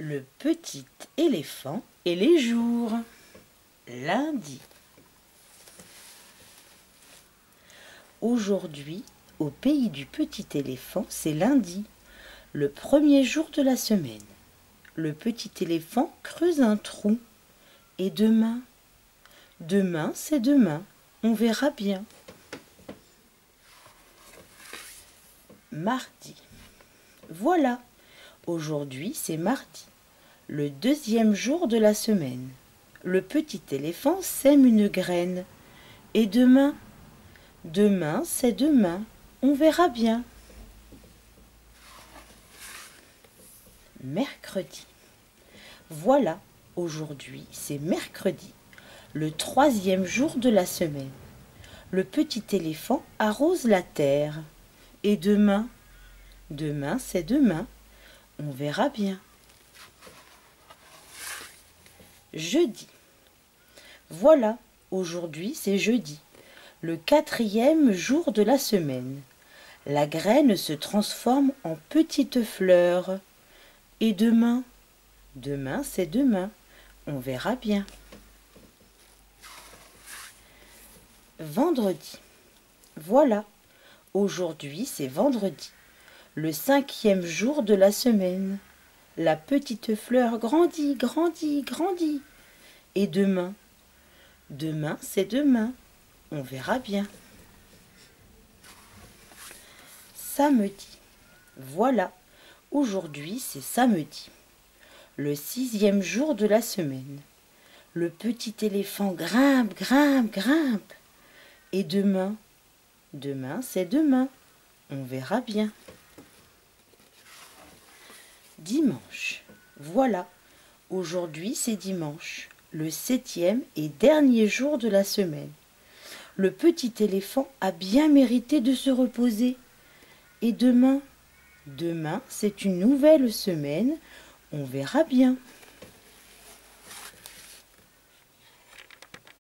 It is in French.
Le petit éléphant et les jours. Lundi. Aujourd'hui, au pays du petit éléphant, c'est lundi, le premier jour de la semaine. Le petit éléphant creuse un trou. Et demain? Demain, c'est demain. On verra bien. Mardi. Voilà. Aujourd'hui, c'est mardi, le deuxième jour de la semaine. Le petit éléphant sème une graine. Et demain? Demain, c'est demain. On verra bien. Mercredi. Voilà, aujourd'hui, c'est mercredi, le troisième jour de la semaine. Le petit éléphant arrose la terre. Et demain? Demain, c'est demain. On verra bien. Jeudi. Voilà, aujourd'hui c'est jeudi, le quatrième jour de la semaine. La graine se transforme en petites fleurs. Et demain? Demain c'est demain. On verra bien. Vendredi. Voilà, aujourd'hui c'est vendredi le cinquième jour de la semaine. La petite fleur grandit, grandit, grandit. Et demain Demain, c'est demain. On verra bien. Samedi. Voilà. Aujourd'hui, c'est samedi. Le sixième jour de la semaine. Le petit éléphant grimpe, grimpe, grimpe. Et demain Demain, c'est demain. On verra bien dimanche. Voilà, aujourd'hui c'est dimanche, le septième et dernier jour de la semaine. Le petit éléphant a bien mérité de se reposer. Et demain Demain, c'est une nouvelle semaine, on verra bien.